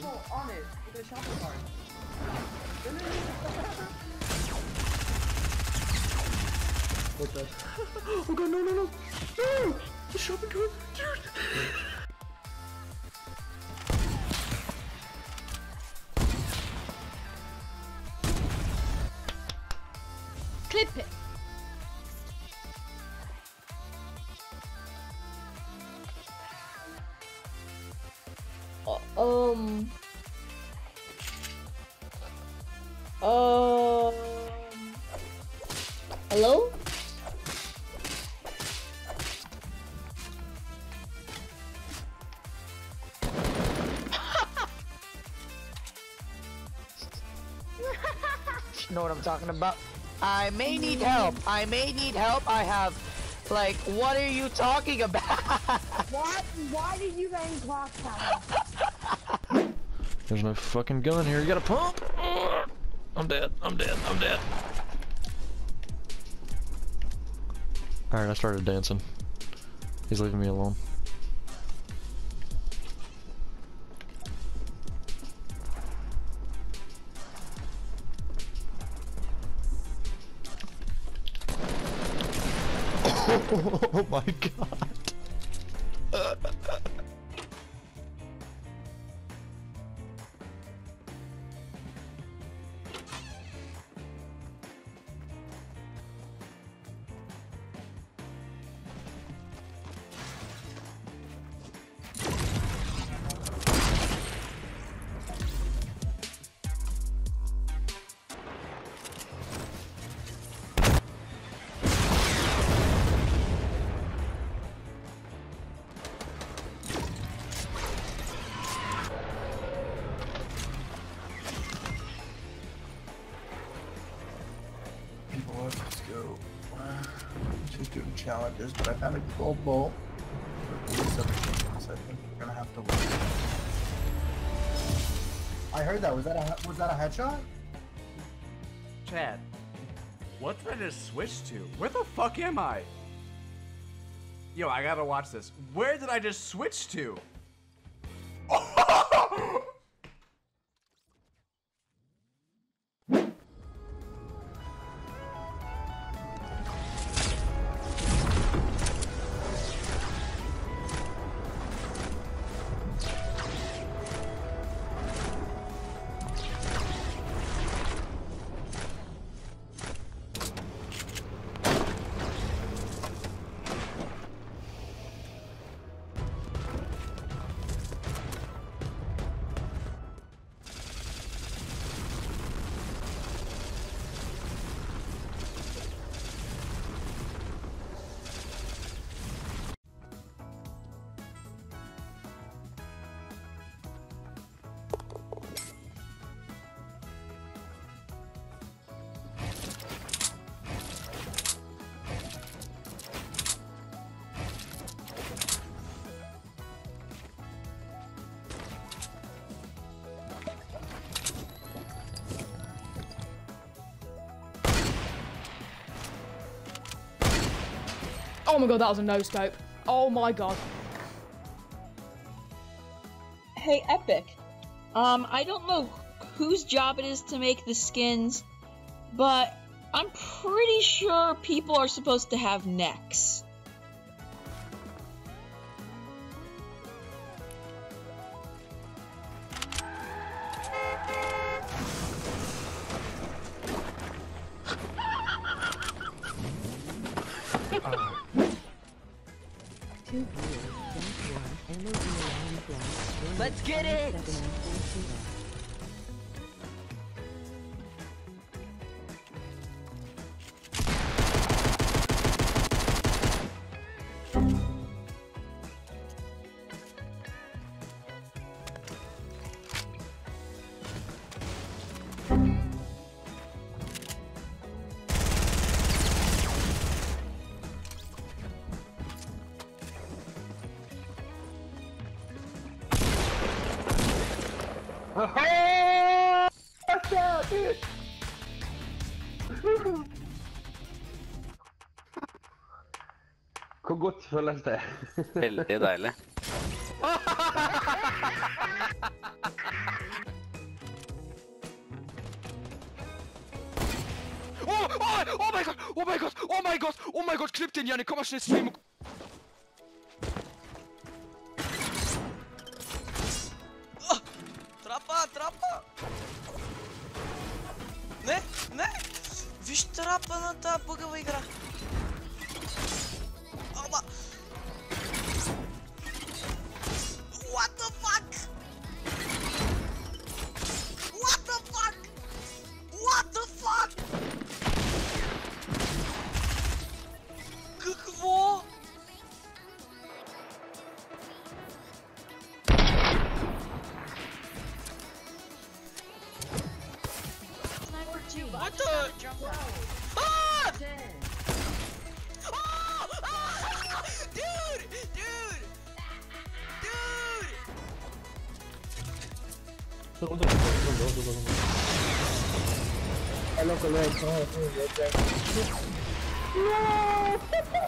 the shopping cart. No, no, no, What the? Oh god, no, no, no! No! The shopping cart! Dude! Clip it. Uh. Um. Know what I'm talking about? I may need help. I may need help. I have, like, what are you talking about? What? Why did you bang clock tower? There's no fucking gun here. You got a pump? I'm dead. I'm dead. I'm dead. Alright, I started dancing. He's leaving me alone. Oh my god. Just doing challenges, but I found a gold bolt. for these other. I think we're gonna have to wait. I heard that. Was that a was that a headshot? Chad, what did I just switch to? Where the fuck am I? Yo, I gotta watch this. Where did I just switch to? Oh my god, that was a no scope. Oh my god. Hey, Epic. Um, I don't know whose job it is to make the skins, but I'm pretty sure people are supposed to have necks. Let's get it! Oh, what's up, bitch? Hvor godt føles det? Veldig deilig. Oh, oh, oh my god! Oh my god! Oh my god! Oh my god! Klipp den, Janik! Komm mal schnell streamen! Trapa! Не, не! Виж трапа на тази бъгава игра! What the? Ah! Oh! Ah! Dude! Dude! Dude! Hello, hello,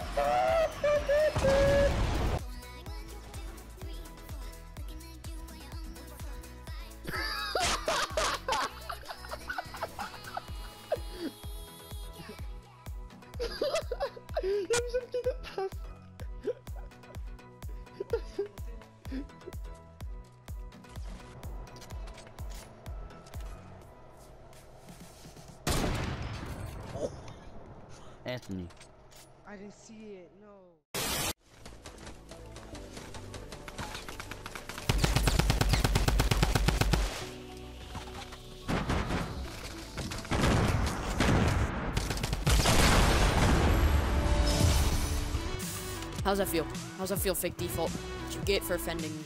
Anthony. I didn't see it, no. How's that feel? How's that feel, fake default? What you get for offending me?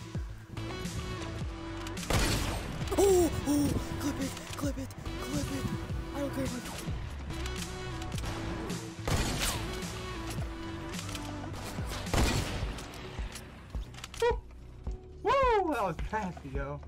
Oh, oh, clip it, clip it, clip it. I don't care. That was nasty, yo.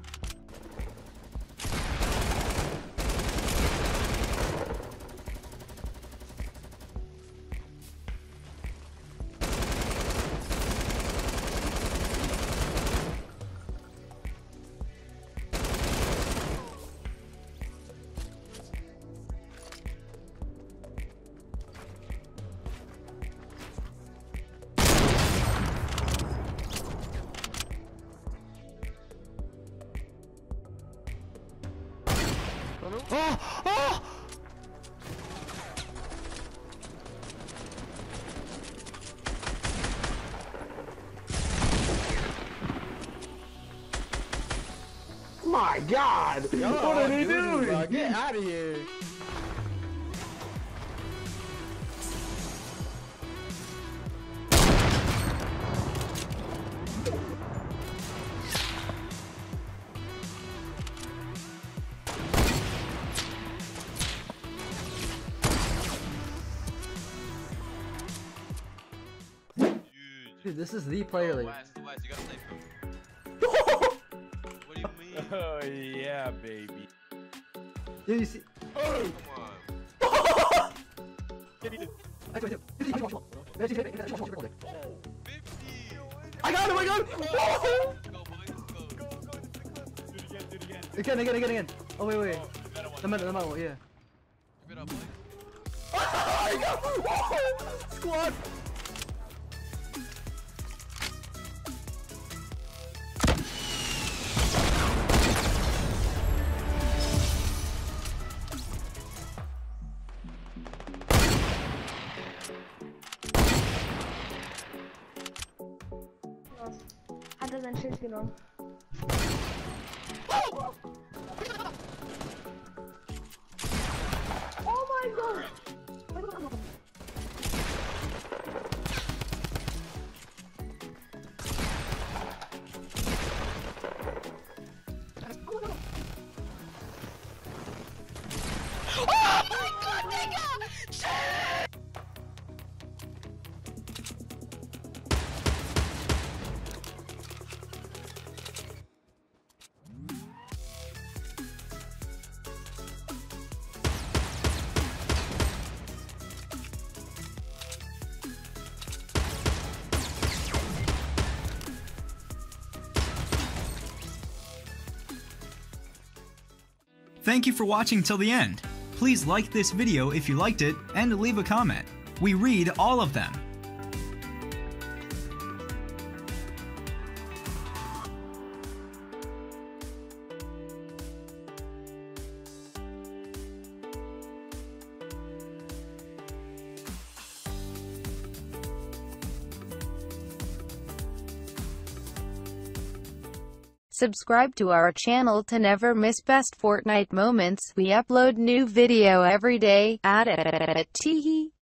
Oh! Oh! My God! what did he do? Get out of here! Dude, this is the player league. Oh yeah, baby. Dude, you see? I got him! I got him! Again, again, again, again. Oh wait, wait. The middle, the middle, yeah. Squad! Er Thank you for watching till the end. Please like this video if you liked it and leave a comment. We read all of them. Subscribe to our channel to never miss best Fortnite moments. We upload new video every day. At it.